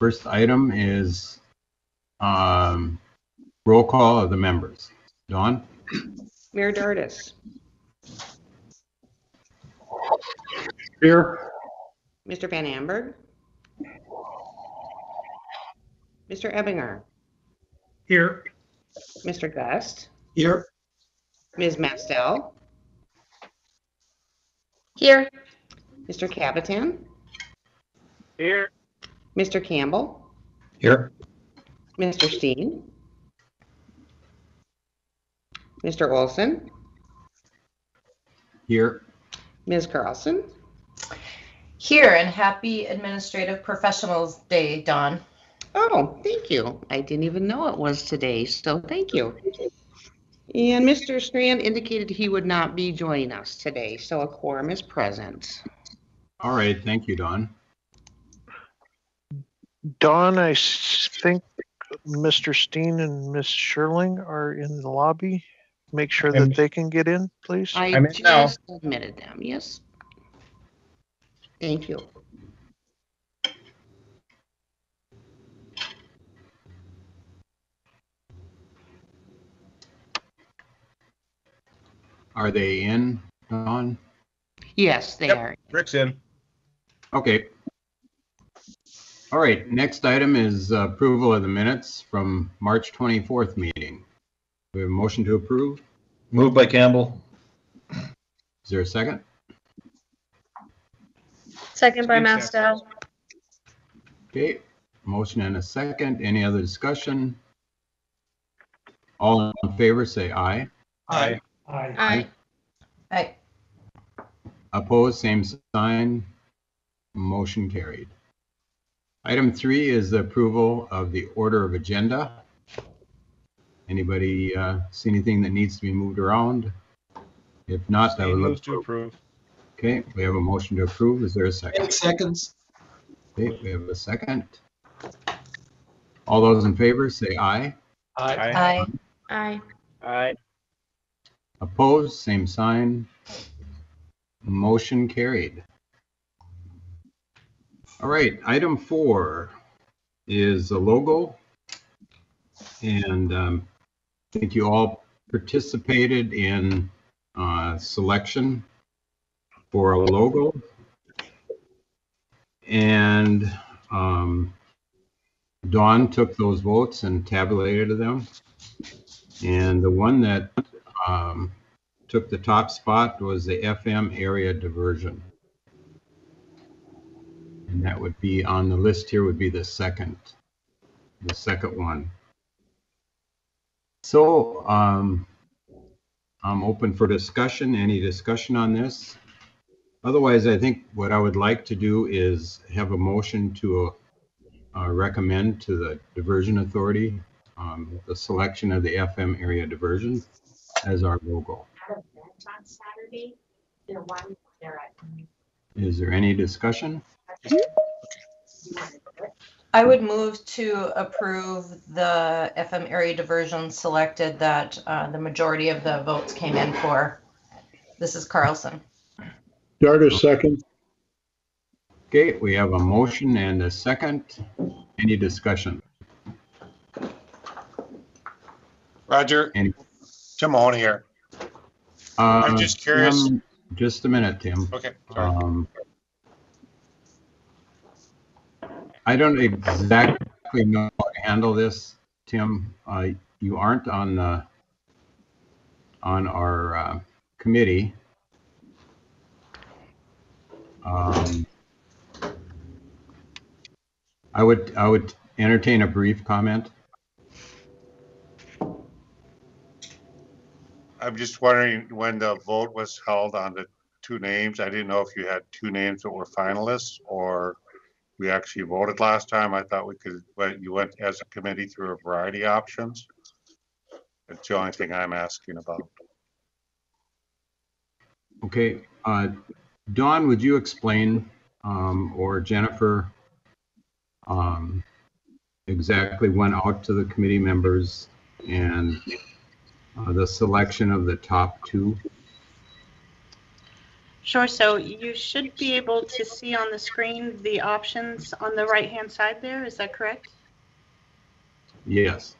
First item is um, roll call of the members. Dawn? Mayor Dardis, Here. Mr. Van Amberg, Mr. Ebinger, Here. Mr. Gust, Here. Ms. Mastel, Here. Mr. Cavitan, Here. Mr. Campbell, Here. Mr. Steen, Mr. Olson, Here. Ms. Carlson, Here, and happy Administrative Professionals Day, Dawn. Oh, thank you. I didn't even know it was today, so thank you. And Mr. Strand indicated he would not be joining us today, so a quorum is present. All right, thank you, Dawn. Dawn, I think Mr. Steen and Miss Sherling are in the lobby. Make sure that they can get in, please. I I'm in now. just admitted them, yes. Thank you. Are they in, Dawn? Yes, they Yep. are. Rick's in. Okay. All right, next item is approval of the minutes from March 24th meeting. We have a motion to approve. Moved by Campbell. Is there a second? Second by Steve Mastel. Okay, motion and a second. Any other discussion? All in favor, say aye. Aye. Aye. Aye. Opposed, same sign. Motion carried. Item three is the approval of the order of agenda. Anybody uh, see anything that needs to be moved around? If not, I would look. Moves to approve. Okay, we have a motion to approve. Is there a second? Eight seconds. Okay, we have a second. All those in favor, say aye. Aye. Aye. Aye. Opposed, same sign. Motion carried. All right, item four is a logo. And um, I think you all participated in uh, selection for a logo. And um, Dawn took those votes and tabulated them. And the one that um, took the top spot was the FM area diversion. And that would be on the list here would be the second, the second one. So um, I'm open for discussion. Any discussion on this? Otherwise, I think what I would like to do is have a motion to uh, recommend to the diversion authority um, the selection of the FM area diversion as our logo. Saturday. One. Is there any discussion? I would move to approve the FM area diversion selected that uh, the majority of the votes came in for. This is Carlson. Darter, second. Okay, we have a motion and a second. Any discussion? Roger, Any- Tim Mahoney here. I'm Uh, just curious. Tim, Just a minute, Tim. Okay, sorry. Um, I don't exactly know how to handle this, Tim. Uh, You aren't on the, on our uh, committee. Um, I would, I would entertain a brief comment. I'm just wondering when the vote was held on the two names. I didn't know if you had two names that were finalists or we actually voted last time. I thought we could, but you went as a committee through a variety of options. That's the only thing I'm asking about. Okay, uh, Dawn, would you explain, um, or Jennifer, um, exactly went out to the committee members and uh, the selection of the top two? Sure. So you should be able to see on the screen the options on the right-hand side there. Is that correct? Yes.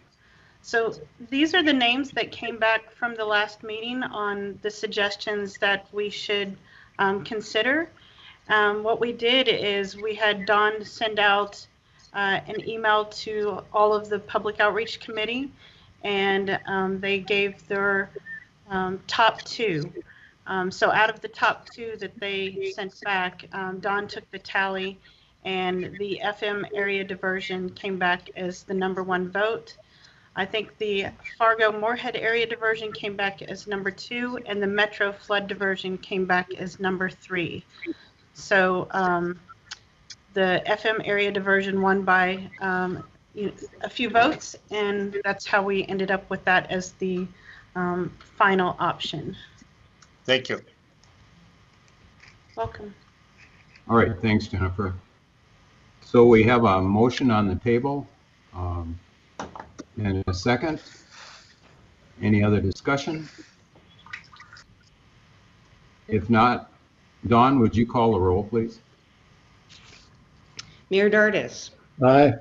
So these are the names that came back from the last meeting on the suggestions that we should um, consider. Um, what we did is we had Dawn send out uh, an email to all of the public outreach committee, and um, they gave their um, top two. Um, so out of the top two that they sent back, um, Dawn took the tally, and the FM area diversion came back as the number one vote. I think the Fargo Moorhead area diversion came back as number two, and the Metro flood diversion came back as number three. So um, the FM area diversion won by um, a few votes, and that's how we ended up with that as the um, final option. Thank you. Welcome. All right, thanks, Jennifer. So we have a motion on the table. um, And a second. Any other discussion? If not, Dawn, would you call the roll, please? Mayor Dardis, Aye.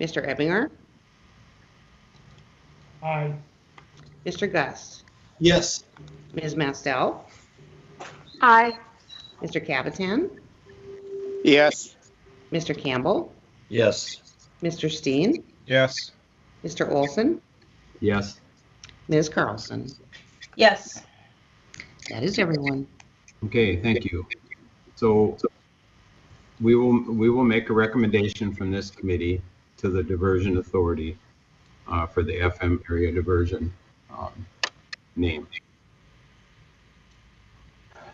Mr. Ebinger, Aye. Mr. Gus, Yes. Ms. Mastel, Aye. Mr. Cavitan, Yes. Mr. Campbell, Yes. Mr. Steen, Yes. Mr. Olson, Yes. Ms. Carlson. Yes. That is everyone. Okay, thank you. So we will, we will make a recommendation from this committee to the diversion authority uh, for the FM area diversion um, name.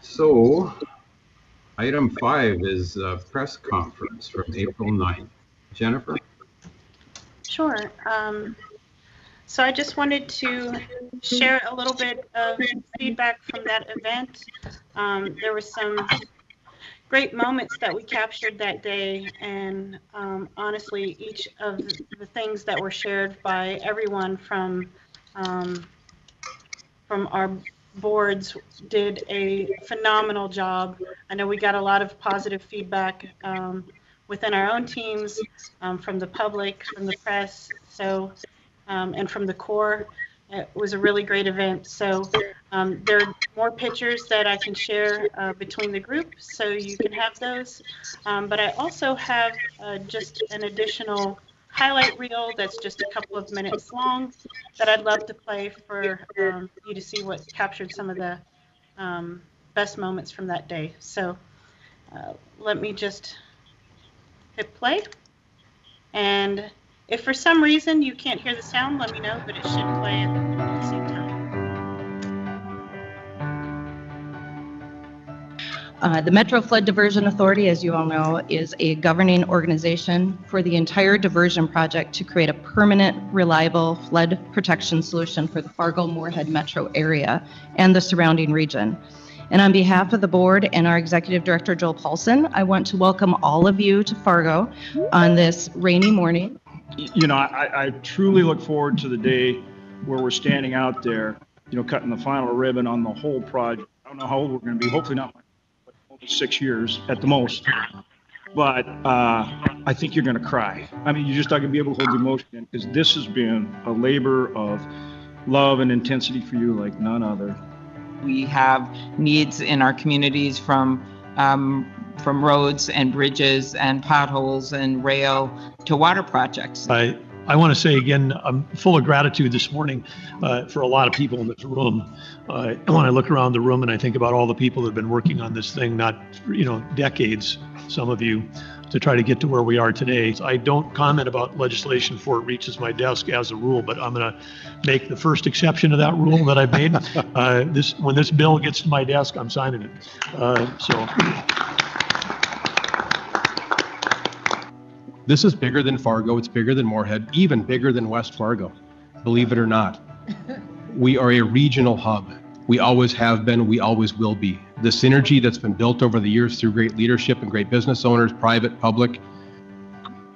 So item five is a press conference from April 9th. Jennifer? Sure. Um, so I just wanted to share a little bit of feedback from that event. Um, there were some great moments that we captured that day, and um, honestly, each of the things that were shared by everyone from um, from our boards did a phenomenal job. I know we got a lot of positive feedback um, within our own teams, um, from the public, from the press, so um, and from the Corps. It was a really great event. So um, there are more pictures that I can share uh, between the group, so you can have those. Um, but I also have uh, just an additional highlight reel that's just a couple of minutes long that I'd love to play for um, you to see what captured some of the um, best moments from that day. So uh, let me just hit play. And if for some reason you can't hear the sound, let me know, but it should play Uh, The Metro Flood Diversion Authority, as you all know, is a governing organization for the entire diversion project to create a permanent, reliable flood protection solution for the Fargo-Moorhead metro area and the surrounding region. And on behalf of the board and our executive director, Joel Paulsen, I want to welcome all of you to Fargo on this rainy morning. you know, I, I truly look forward to the day where we're standing out there, you know, cutting the final ribbon on the whole project. I don't know how old we're going to be. Hopefully not six years at the most. But uh, I think you're going to cry. I mean, you're just not going to be able to hold the emotion in because this has been a labor of love and intensity for you like none other. We have needs in our communities from um, from roads and bridges and potholes and rail to water projects. I, I want to say again, I'm full of gratitude this morning uh, for a lot of people in this room. Uh, when I look around the room and I think about all the people that have been working on this thing, not, you know, decades, some of you, to try to get to where we are today. I don't comment about legislation before it reaches my desk as a rule, but I'm going to make the first exception to that rule that I made. Uh, this, when this bill gets to my desk, I'm signing it. Uh, so. This is bigger than Fargo. It's bigger than Moorhead, even bigger than West Fargo, believe it or not. We are a regional hub. We always have been, we always will be. The synergy that's been built over the years through great leadership and great business owners, private, public,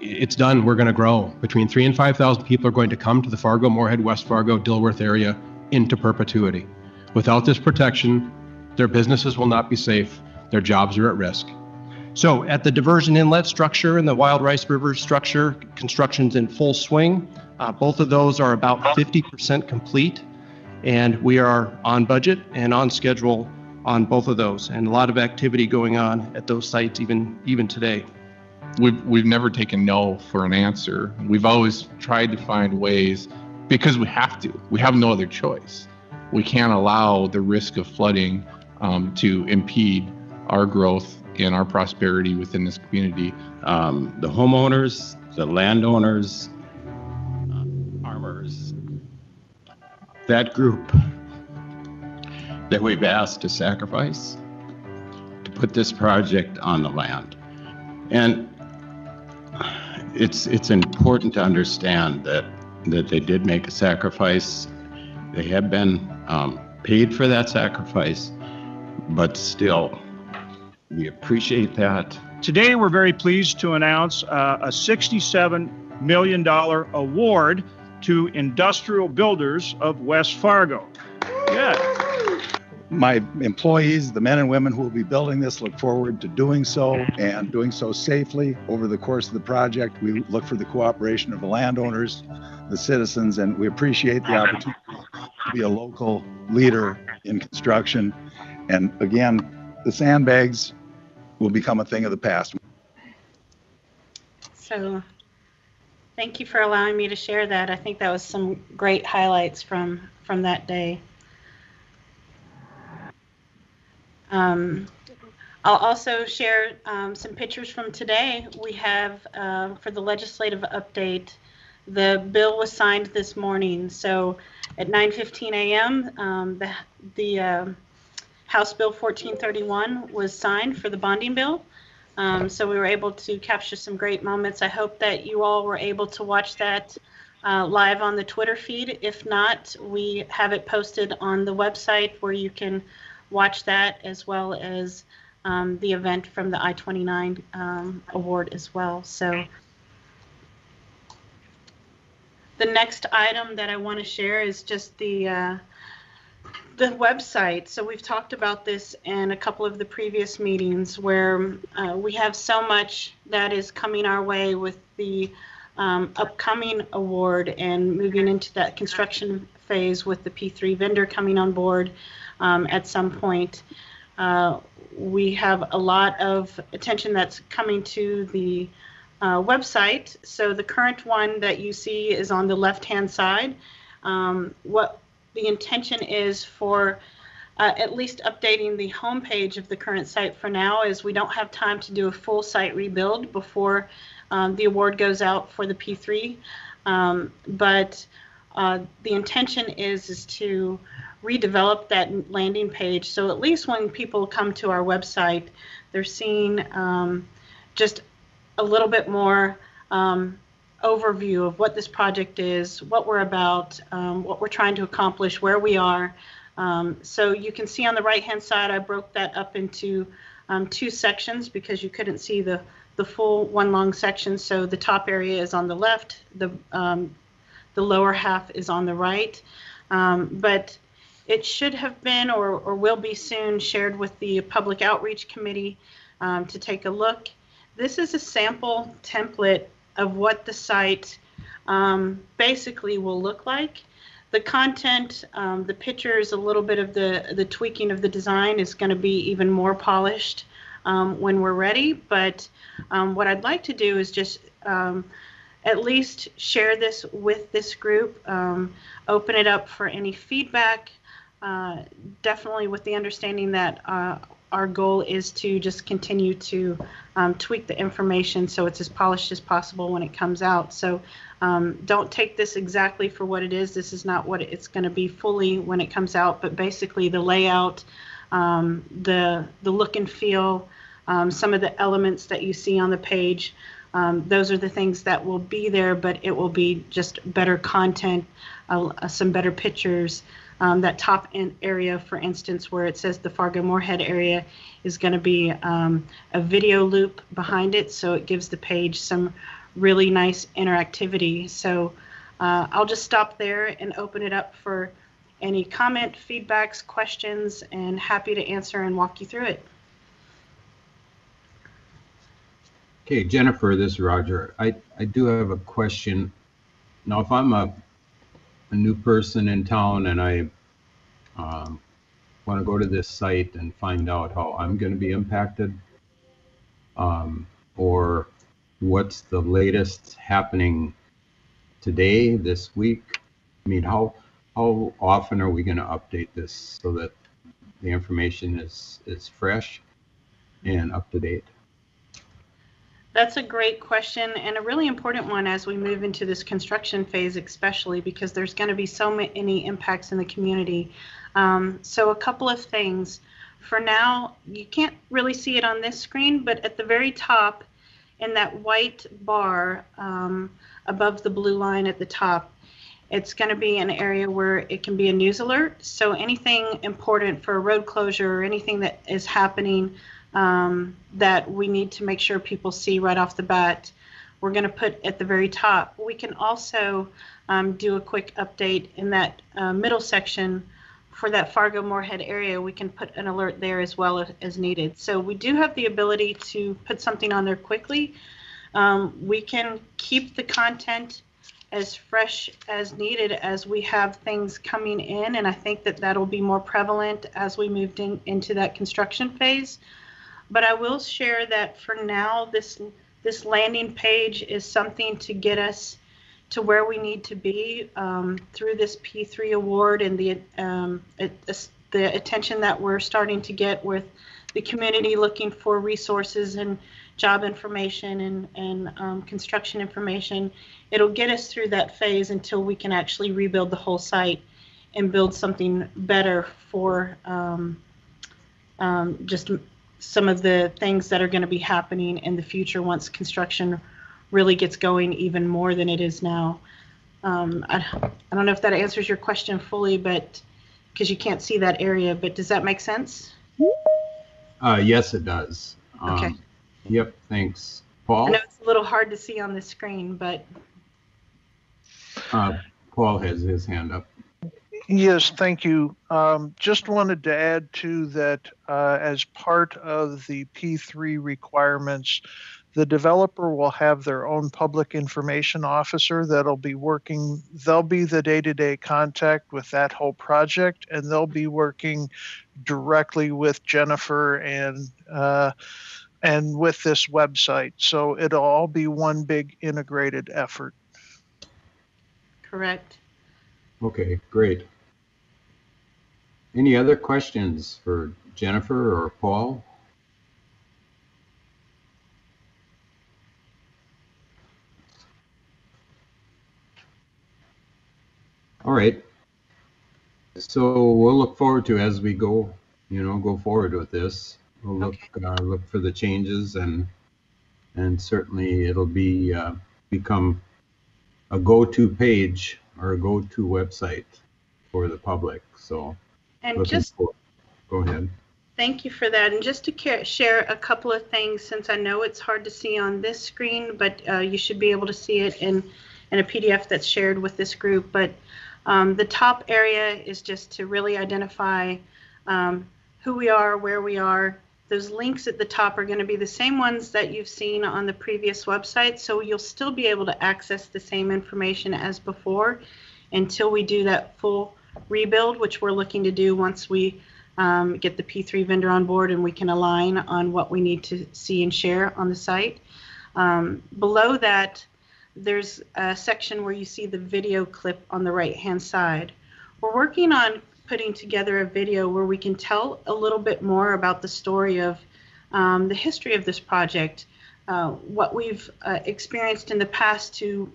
it's done. We're going to grow. Between three and 5,000 people are going to come to the Fargo, Moorhead, West Fargo, Dilworth area into perpetuity. Without this protection, Their businesses will not be safe. Their jobs are at risk. So at the diversion inlet structure and the Wild Rice River structure, construction's in full swing. Uh, both of those are about 50% complete, and we are on budget and on schedule on both of those, and a lot of activity going on at those sites even even today. We've we've never taken no for an answer. We've always tried to find ways because we have to. We have no other choice. We can't allow the risk of flooding um, to impede our growth and our prosperity within this community. Um, the homeowners, the landowners, uh, farmers, that group that we've asked to sacrifice to put this project on the land. And it's it's important to understand that that they did make a sacrifice. They have been um, paid for that sacrifice, but still, we appreciate that. Today, we're very pleased to announce uh, a $67 million award to industrial builders of West Fargo. Yeah. my employees, the men and women who will be building this, look forward to doing so and doing so safely over the course of the project. We look for the cooperation of the landowners, the citizens, and we appreciate the opportunity to be a local leader in construction. And again, the sandbags will become a thing of the past. So thank you for allowing me to share that. I think that was some great highlights from, from that day. Um, I'll also share um, some pictures from today. We have, uh, for the legislative update, the bill was signed this morning. So at 9:15 a.m., um, the, the uh, House Bill 1431 was signed for the bonding bill. Um, so we were able to capture some great moments. I hope that you all were able to watch that uh, live on the Twitter feed. If not, we have it posted on the website where you can watch that as well as um, the event from the I-29 um, award as well. So the next item that I want to share is just the uh, the website. So we've talked about this in a couple of the previous meetings where uh, we have so much that is coming our way with the um, upcoming award and moving into that construction phase with the P3 vendor coming on board um, at some point. Uh, we have a lot of attention that's coming to the uh, website. So the current one that you see is on the left-hand side. Um, what the intention is for uh, at least updating the homepage of the current site for now is we don't have time to do a full site rebuild before um, the award goes out for the P3. Um, but uh, the intention is is to redevelop that landing page so at least when people come to our website, they're seeing um, just a little bit more um, overview of what this project is, what we're about, um, what we're trying to accomplish, where we are. Um, so you can see on the right-hand side, I broke that up into um, two sections because you couldn't see the the full one long section. So the top area is on the left, the um, the lower half is on the right. Um, but it should have been or, or will be soon shared with the Public Outreach Committee um, to take a look. This is a sample template of what the site um, basically will look like. The content, um, the pictures, a little bit of the, the tweaking of the design is going to be even more polished um, when we're ready. But um, what I'd like to do is just um, at least share this with this group, um, open it up for any feedback, uh, definitely with the understanding that uh, our goal is to just continue to um, tweak the information so it's as polished as possible when it comes out. So um, don't take this exactly for what it is. This is not what it's going to be fully when it comes out, but basically the layout, um, the the look and feel, um, some of the elements that you see on the page. Um, those are the things that will be there, but it will be just better content, uh, some better pictures, um, that top area, for instance, where it says the Fargo Moorhead area is going to be um, a video loop behind it, so it gives the page some really nice interactivity. So uh, I'll just stop there and open it up for any comment, feedbacks, questions, and happy to answer and walk you through it. Okay, Jennifer, this is Roger. I, I do have a question. Now, if I'm a, a new person in town and I um, want to go to this site and find out how I'm going to be impacted, um, or what's the latest happening today, this week? I mean, how how often are we going to update this so that the information is is fresh and up to date? That's a great question and a really important one as we move into this construction phase, especially because there's going to be so many impacts in the community. Um, so, a couple of things. For now, you can't really see it on this screen, but at the very top, in that white bar um, above the blue line at the top, it's going to be an area where it can be a news alert. So, anything important for a road closure or anything that is happening um, that we need to make sure people see right off the bat. We're going to put at the very top. We can also um, do a quick update in that uh, middle section for that Fargo Moorhead area. We can put an alert there as well as, as needed. So we do have the ability to put something on there quickly. Um, we can keep the content as fresh as needed as we have things coming in, and I think that that'll be more prevalent as we moved in, into that construction phase. But I will share that for now, this this landing page is something to get us to where we need to be um, through this P3 award and the um, it, the attention that we're starting to get with the community looking for resources and job information and, and um, construction information. It'll get us through that phase until we can actually rebuild the whole site and build something better for um, um, just some of the things that are going to be happening in the future once construction really gets going even more than it is now. Um, I, I don't know if that answers your question fully, but because you can't see that area, but does that make sense? Uh, yes, it does. Um, Okay. Yep, thanks. Paul? I know it's a little hard to see on the screen, but Uh, Paul has his hand up. Yes, thank you. Um, just wanted to add to that, uh, as part of the P3 requirements, the developer will have their own public information officer that'll be working, they'll be the day-to-day contact with that whole project, and they'll be working directly with Jennifer and, uh, and with this website. So it'll all be one big integrated effort. correct. Okay, great. Any other questions for Jennifer or Paul? All right. So we'll look forward to as we go, you know, go forward with this. We'll look, uh, look for the changes and, and certainly it'll be, uh, become a go-to page or a go-to website for the public. So And looking just for- go ahead. Thank you for that. And just to ca- share a couple of things, since I know it's hard to see on this screen, but uh, you should be able to see it in, in a PDF that's shared with this group. But um, the top area is just to really identify um, who we are, where we are. Those links at the top are going to be the same ones that you've seen on the previous website. So you'll still be able to access the same information as before until we do that full rebuild, which we're looking to do once we um, get the P3 vendor on board and we can align on what we need to see and share on the site. Um, below that, there's a section where you see the video clip on the right hand side. We're working on putting together a video where we can tell a little bit more about the story of um, the history of this project, uh, what we've uh, experienced in the past to,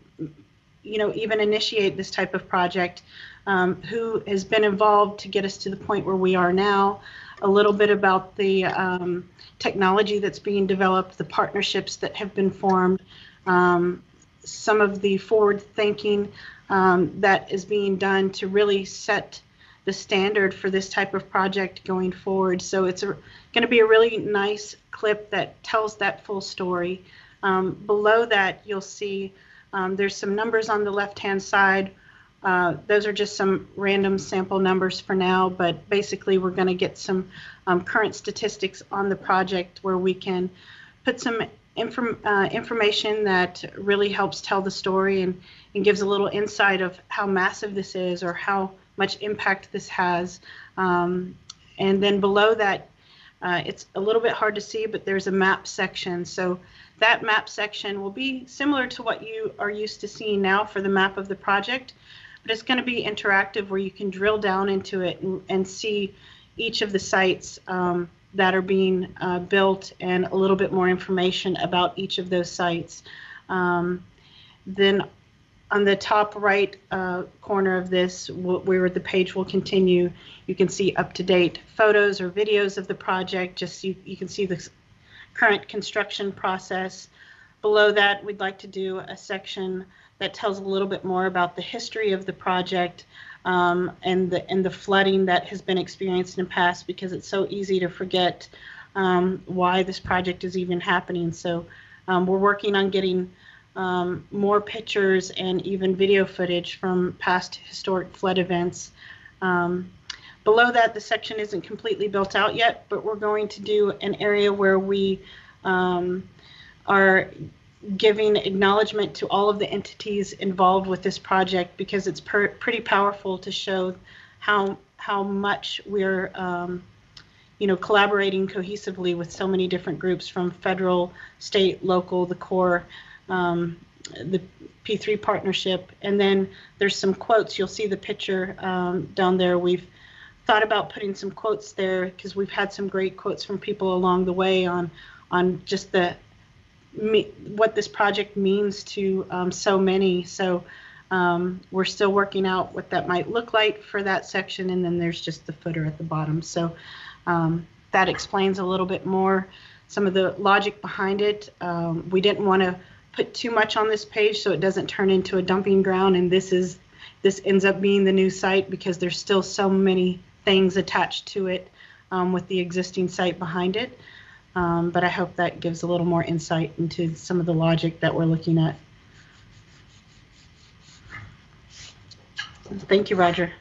you know, even initiate this type of project, um, who has been involved to get us to the point where we are now, a little bit about the um, technology that's being developed, the partnerships that have been formed, um, some of the forward thinking um, that is being done to really set the standard for this type of project going forward. So it's going to be a really nice clip that tells that full story. Um, below that, you'll see um, there's some numbers on the left-hand side uh, those are just some random sample numbers for now, but basically we're going to get some um, current statistics on the project where we can put some inform, uh, information that really helps tell the story and, and gives a little insight of how massive this is or how much impact this has. Um, and then below that, uh, it's a little bit hard to see, but there's a map section. So that map section will be similar to what you are used to seeing now for the map of the project, but it's going to be interactive where you can drill down into it and, and see each of the sites um, that are being uh, built and a little bit more information about each of those sites. Um, then on the top right uh, corner of this, where the page will continue, you can see up-to-date photos or videos of the project. Just you, you can see the current construction process. Below that, we'd like to do a section that tells a little bit more about the history of the project um, and the and the flooding that has been experienced in the past because it's so easy to forget um, why this project is even happening. So um, we're working on getting um, more pictures and even video footage from past historic flood events. Um, below that, the section isn't completely built out yet, but we're going to do an area where we um, are giving acknowledgement to all of the entities involved with this project because it's per, pretty powerful to show how how much we're um, you know collaborating cohesively with so many different groups from federal, state, local, the Corps, um, the P3 partnership, and then there's some quotes. You'll see the picture um, down there. We've thought about putting some quotes there because we've had some great quotes from people along the way on on just the me, what this project means to um, so many. So um, we're still working out what that might look like for that section, and then there's just the footer at the bottom. So um, that explains a little bit more some of the logic behind it. Um, we didn't want to put too much on this page so it doesn't turn into a dumping ground, and this is this ends up being the new site because there's still so many things attached to it um, with the existing site behind it. Um, but I hope that gives a little more insight into some of the logic that we're looking at. Thank you, Roger.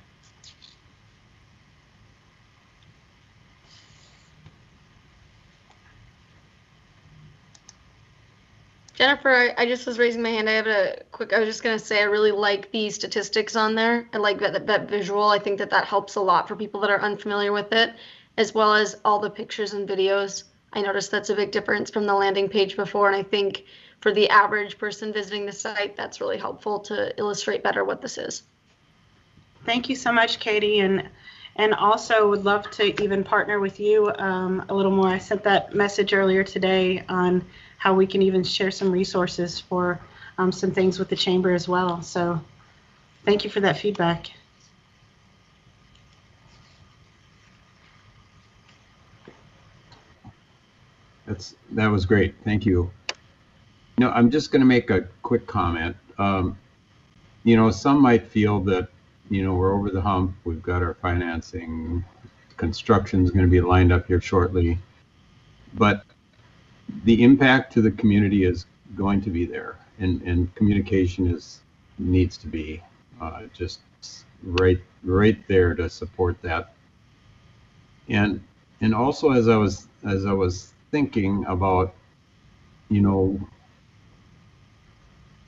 Jennifer, I just was raising my hand. I have a quick, I was just going to say, I really like the statistics on there. I like that, that, that visual. I think that that helps a lot for people that are unfamiliar with it, as well as all the pictures and videos. I noticed that's a big difference from the landing page before, and I think for the average person visiting the site, that's really helpful to illustrate better what this is. Thank you so much, Katie, and and also would love to even partner with you um, a little more. I sent that message earlier today on how we can even share some resources for um, some things with the chamber as well. So thank you for that feedback. That's, that was great. Thank you. No, I'm just going to make a quick comment. Um, you know, some might feel that, you know, we're over the hump. We've got our financing. Construction is going to be lined up here shortly. But the impact to the community is going to be there, and, and communication is needs to be uh, just right right there to support that. And and also as I was as I was thinking about, you know,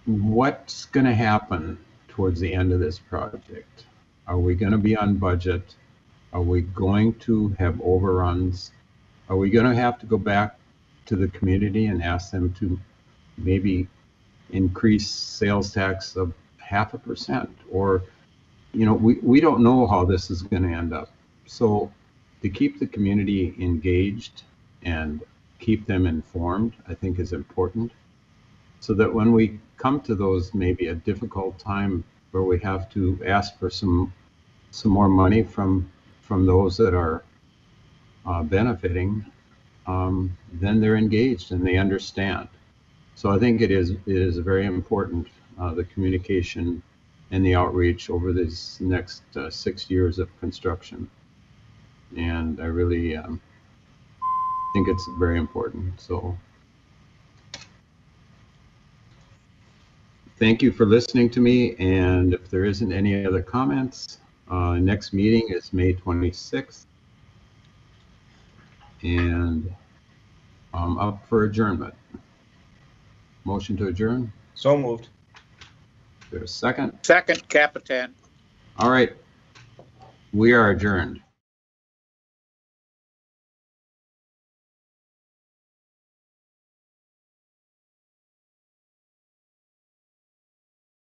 what's going to happen towards the end of this project? Are we going to be on budget? Are we going to have overruns? Are we going to have to go back to the community and ask them to maybe increase sales tax of half a percent? Or, you know, we, we don't know how this is going to end up. So to keep the community engaged and keep them informed, I think is important. So that when we come to those maybe a difficult time where we have to ask for some some more money from from those that are uh, benefiting, um, then they're engaged and they understand. So I think it is it is very important uh, the communication and the outreach over these next uh, six years of construction. And I really um, think it's very important. So thank you for listening to me, and if there isn't any other comments, uh, next meeting is May 26th. And I'm up for adjournment. Motion to adjourn, So moved. there's a second. Second, Capitan. All right. We are adjourned.